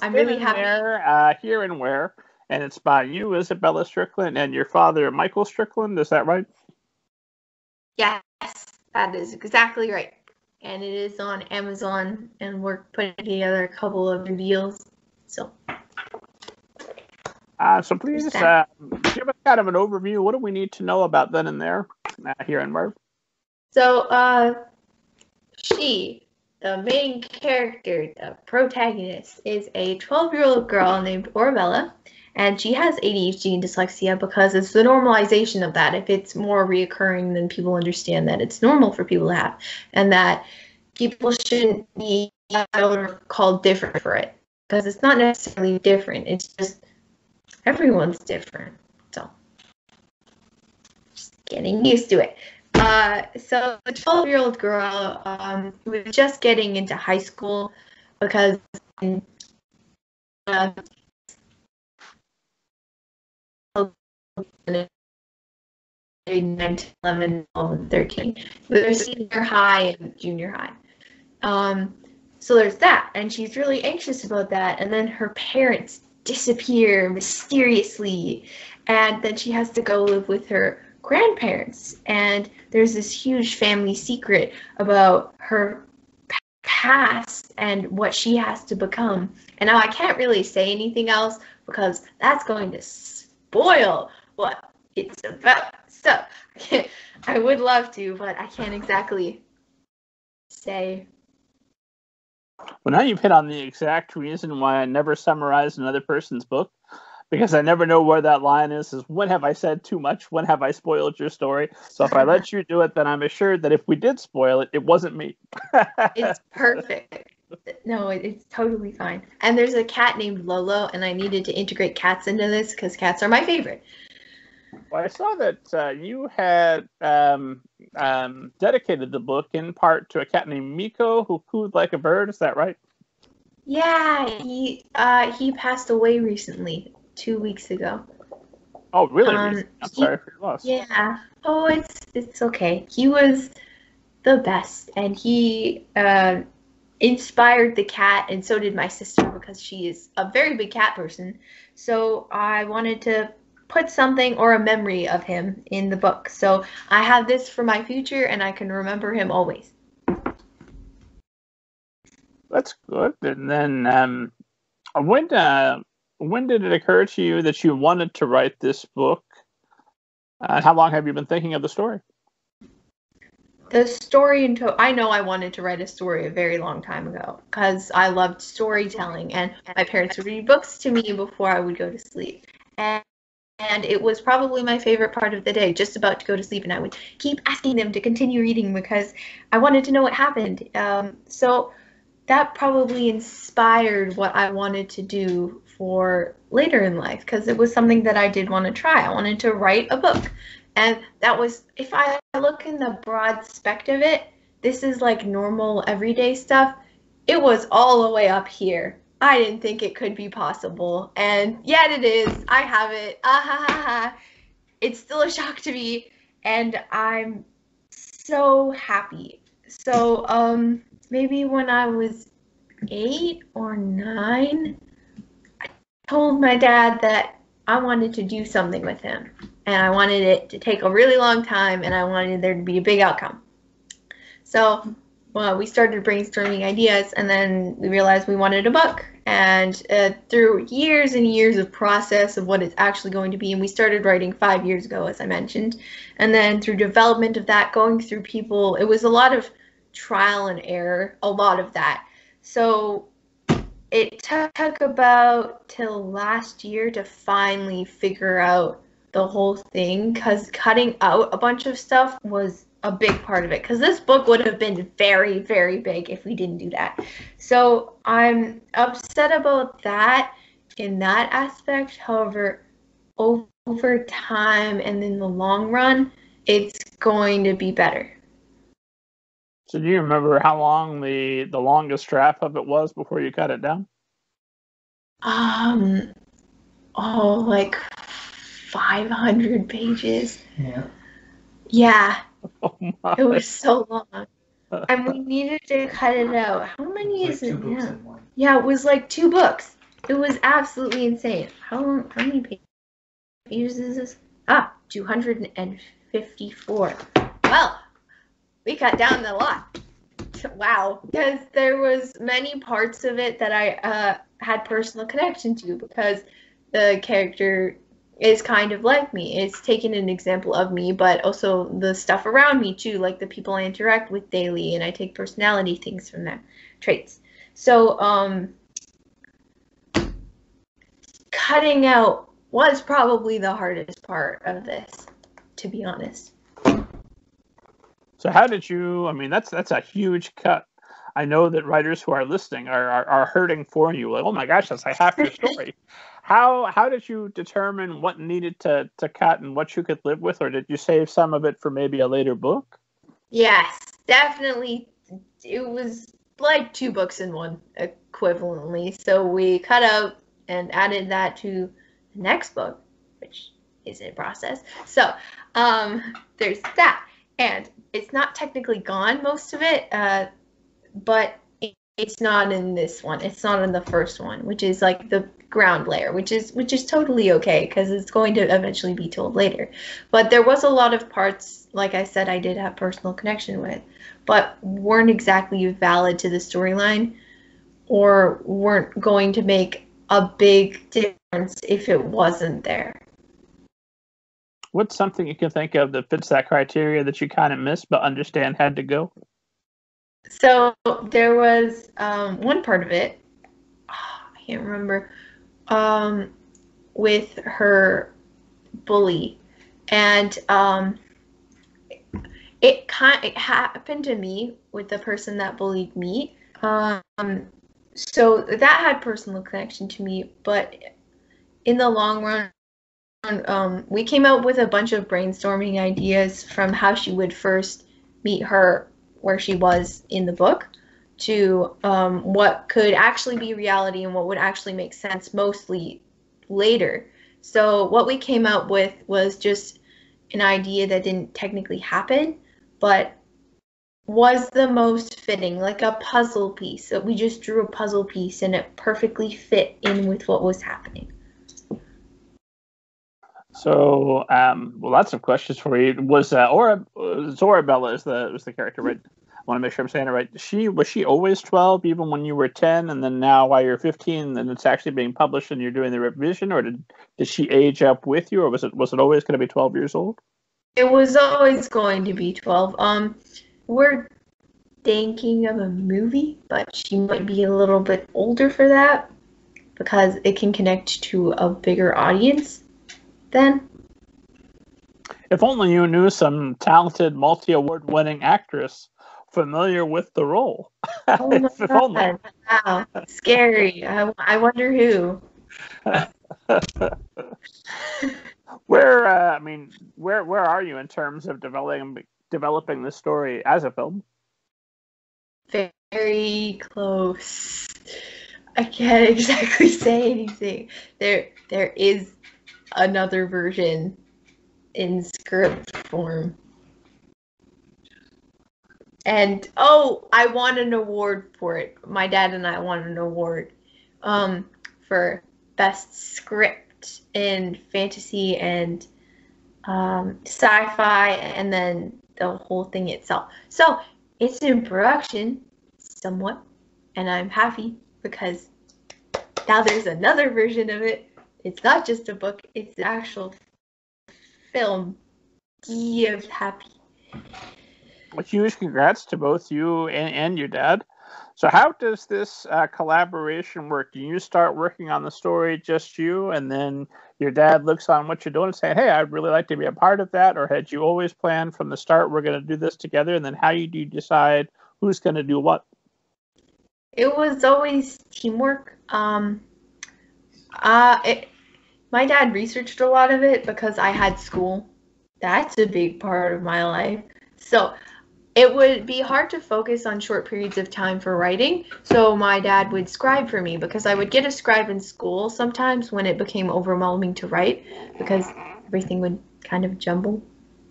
I'm really happy. There, uh, here and where, and it's by you, Esabella Strickland, and your father, Michael Strickland. Is that right? Yes, that is exactly right. And it is on Amazon, and we're putting together a couple of reveals. So, Uh, so please uh, give us kind of an overview. What do we need to know about then and there, uh, here and where? so uh, she, the main character, the protagonist, is a 12-year-old girl named Orabella, and she has ADHD and dyslexia because it's the normalization of that. If it's more reoccurring, then people understand that it's normal for people to have, and that people shouldn't be called different for it because it's not necessarily different. It's just everyone's different. So just getting used to it. Uh, so the 12 year old girl um, was just getting into high school because uh, 9, 10, 11, 12, and 13. There's senior high and junior high. Um, so there's that, and she's really anxious about that. And then her parents disappear mysteriously, and then she has to go live with her grandparents. And there's this huge family secret about her past and what she has to become. And now I can't really say anything else because that's going to spoil what it's about. So I, I would love to, but I can't exactly say. Well, now you've hit on the exact reason why I never summarize another person's book, because I never know where that line is. Is when have I said too much? When have I spoiled your story? So if I let you do it, then I'm assured that if we did spoil it, it wasn't me. It's perfect. No, it's totally fine. And there's a cat named Lolo, and I needed to integrate cats into this because cats are my favorite. Well, I saw that uh, you had um, um, dedicated the book in part to a cat named Miko who cooed like a bird. Is that right? Yeah, he uh he passed away recently, two weeks ago. Oh, really? Um, I'm he- sorry for your loss. Yeah. Oh, it's it's okay. He was the best, and he uh, inspired the cat, and so did my sister because she is a very big cat person. So I wanted to put something or a memory of him in the book. So I have this for my future, and I can remember him always. That's good. And then, um, when uh, when did it occur to you that you wanted to write this book? Uh, how long have you been thinking of the story? The story into I know I wanted to write a story a very long time ago because I loved storytelling and my parents would read books to me before I would go to sleep. And and it was probably my favorite part of the day, just about to go to sleep, and I would keep asking them to continue reading because I wanted to know what happened. Um, so that probably inspired what I wanted to do for later in life because it was something that I did want to try. I wanted to write a book. And that was, if I look in the broad spect of it, this is like normal everyday stuff. It was all the way up here. I didn't think it could be possible. And yet it is. I have it. Ah, ha, ha, ha. It's still a shock to me. And I'm so happy. So, um, maybe when I was eight or nine, told my dad that I wanted to do something with him. And I wanted it to take a really long time and I wanted there to be a big outcome. So, well, we started brainstorming ideas and then we realized we wanted a book. And uh, through years and years of process of what it's actually going to be, and we started writing five years ago, as I mentioned. And then through development of that, going through people, it was a lot of trial and error, a lot of that. So it took about till last year to finally figure out the whole thing because cutting out a bunch of stuff was a big part of it. Because this book would have been very very big if we didn't do that. So i'm upset about that in that aspect. However over time and in the long run it's going to be better So do you remember how long the the longest draft of it was before you cut it down? um oh like 500 pages Yeah. yeah Oh my. It was so long. And we needed to cut it out. How many Like is two it books now? in one. Yeah, it was like two books. It was absolutely insane. How long? How many pages is this? Ah, 254. Well, we cut down the lot. Wow, because there was many parts of it that I uh, had personal connection to because the character is kind of like me. It's taken an example of me, but also the stuff around me too, like the people I interact with daily, and I take personality things from them, traits. So, um, cutting out was probably the hardest part of this, to be honest. So how did you? I mean, that's that's a huge cut. I know that writers who are listening are are, are hurting for you. Like, oh my gosh, that's like half your story. how how did you determine what needed to to cut and what you could live with, or did you save some of it for maybe a later book? Yes, definitely. It was like two books in one equivalently. So we cut out and added that to the next book, which is in process. So um, there's that. And it's not technically gone, most of it, uh, but it's not in this one. It's not in the first one, which is like the ground layer, which is which is totally okay because it's going to eventually be told later. But there was a lot of parts, like I said, I did have personal connection with, but weren't exactly valid to the storyline, or weren't going to make a big difference if it wasn't there. What's something you can think of that fits that criteria that you kind of missed but understand had to go? So there was um, one part of it, oh, I can't remember, um, with her bully, and um, it kind it happened to me with the person that bullied me. Um, so that had personal connection to me, but in the long run, um, we came up with a bunch of brainstorming ideas from how she would first meet her where she was in the book to um, what could actually be reality and what would actually make sense mostly later. So what we came up with was just an idea that didn't technically happen, but was the most fitting, like a puzzle piece. So we just drew a puzzle piece and it perfectly fit in with what was happening. So, um, well, lots of questions for you. Was uh, Aura Zorabella is the was the character, right? I want to make sure I'm saying it right. She was she always 12, even when you were 10, and then now while you're 15, and it's actually being published and you're doing the revision, or did did she age up with you, or was it was it always going to be 12 years old? It was always going to be 12. Um, we're thinking of a movie, but she might be a little bit older for that because it can connect to a bigger audience then. If only you knew some talented, multi award winning actress familiar with the role. Oh my God. Wow. Scary. I, I wonder who. where uh, I mean, where where are you in terms of developing developing the story as a film? Very close. I can't exactly say anything. There there is another version in script form. And oh, I won an award for it. My dad and I won an award um, for best script in fantasy and um, sci-fi, and then the whole thing itself. So it's in production somewhat, and I'm happy because now there's another version of it it's not just a book, it's an actual film. Give happy. Huge congrats to both you and, and your dad. So, how does this uh, collaboration work? Do you start working on the story just you, and then your dad looks on what you're doing and say, "Hey, I'd really like to be a part of that," or had you always planned from the start we're going to do this together? And then, how do you decide who's going to do what? It was always teamwork. Um, uh, it, my dad researched a lot of it because I had school. That's a big part of my life. So it would be hard to focus on short periods of time for writing. So my dad would scribe for me because I would get a scribe in school sometimes when it became overwhelming to write because everything would kind of jumble.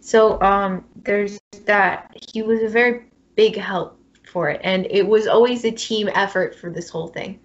So um, there's that. He was a very big help for it, and it was always a team effort for this whole thing.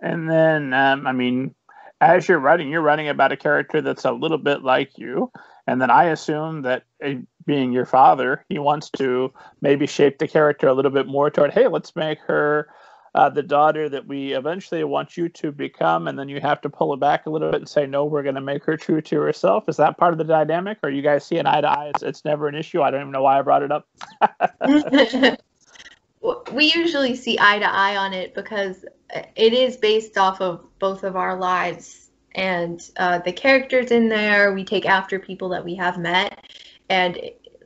And then, um, I mean, as you're writing, you're writing about a character that's a little bit like you. And then I assume that uh, being your father, he wants to maybe shape the character a little bit more toward, hey, let's make her uh, the daughter that we eventually want you to become. And then you have to pull it back a little bit and say, no, we're going to make her true to herself. Is that part of the dynamic? Or you guys see an eye to eye? It's, it's never an issue. I don't even know why I brought it up. we usually see eye to eye on it because it is based off of both of our lives and uh, the characters in there. We take after people that we have met. And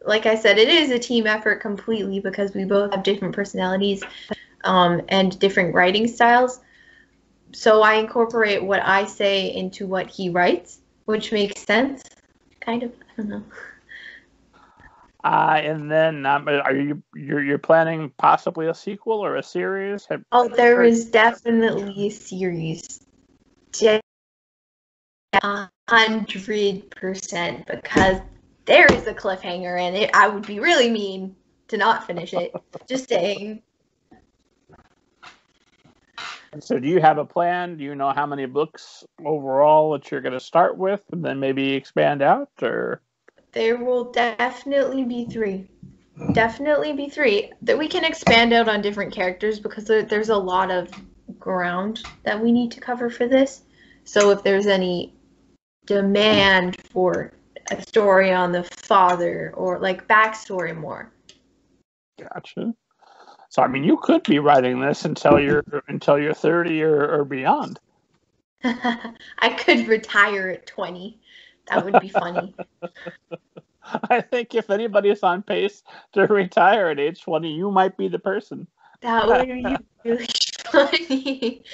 like i said it is a team effort completely because we both have different personalities um, and different writing styles. So i incorporate what i say into what he writes which makes sense kind of. I don't know uh, and then um, are you you're, you're planning possibly a sequel or a series? Have, oh, there is definitely a series. Hundred percent because there is a cliffhanger in it. I would be really mean to not finish it. Just saying. So, do you have a plan? Do you know how many books overall that you're going to start with, and then maybe expand out, or? There will definitely be three. Definitely be three. That we can expand out on different characters because there's a lot of ground that we need to cover for this. So if there's any demand for a story on the father or like backstory more. Gotcha. So I mean, you could be writing this until you're until you're thirty or, or beyond. I could retire at twenty. That would be funny. I think if anybody's on pace to retire at age 20, you might be the person. That would be really funny.